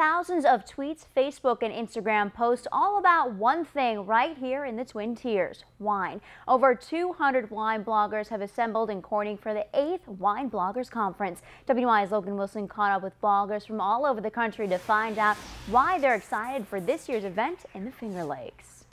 thousands of tweets, Facebook, and Instagram posts all about one thing right here in the Twin Tiers wine. Over 200 wine bloggers have assembled in Corning for the 8th Wine Bloggers Conference. WENY's Logan Wilson caught up with bloggers from all over the country to find out why they're excited for this year's event in the Finger Lakes.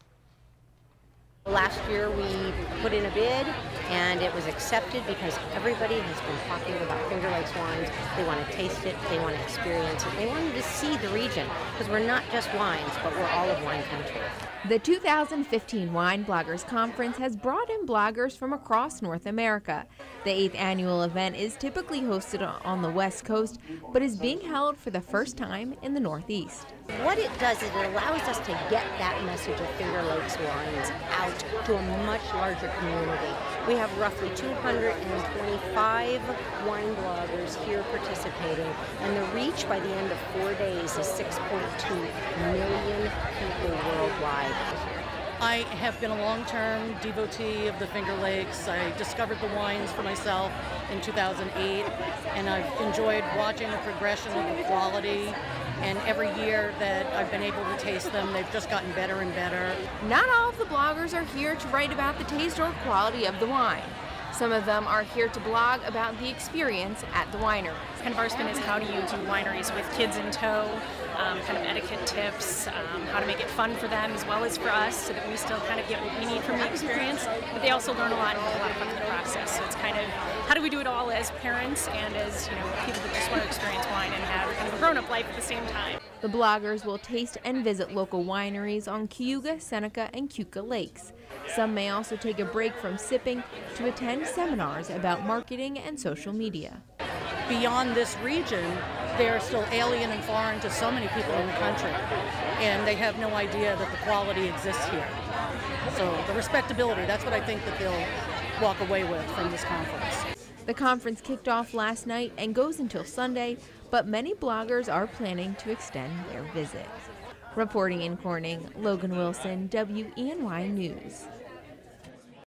Last year we put in a bid and it was accepted because everybody has been talking about Finger Lakes wines. They want to taste it, they want to experience it, they wanted to see the region because we're not just wines, but we're all of wine country. The 2015 Wine Bloggers Conference has brought in bloggers from across North America. The eighth annual event is typically hosted on the West Coast, but is being held for the first time in the Northeast. What it does is it allows us to get that message of Finger Lakes wines out to a much larger community. We have roughly 225 wine bloggers here participating, and the reach by the end of four days is 6.2 million people worldwide. I have been a long-term devotee of the Finger Lakes. I discovered the wines for myself in 2008, and I've enjoyed watching the progression of the quality. And every year that I've been able to taste them, they've just gotten better and better. Not all of the bloggers are here to write about the taste or quality of the wine. Some of them are here to blog about the experience at the winery. Kind of our spin is how do you do wineries with kids in tow, um, kind of etiquette tips, um, how to make it fun for them as well as for us so that we still kind of get what we need from the experience, but they also learn a lot and have a lot of fun in the process. So it's kind of how do we do it all as parents and as you know people that just want to experience wine and have kind of a grown-up life at the same time. The bloggers will taste and visit local wineries on Cayuga, Seneca, and Keuka lakes. Some may also take a break from sipping to attend seminars about marketing and social media. Beyond this region, they are still alien and foreign to so many people in the country, and they have no idea that the quality exists here. So the respectability, that's what I think that they'll walk away with from this conference. The conference kicked off last night and goes until Sunday, but many bloggers are planning to extend their visit. Reporting in Corning, Logan Wilson, WENY News.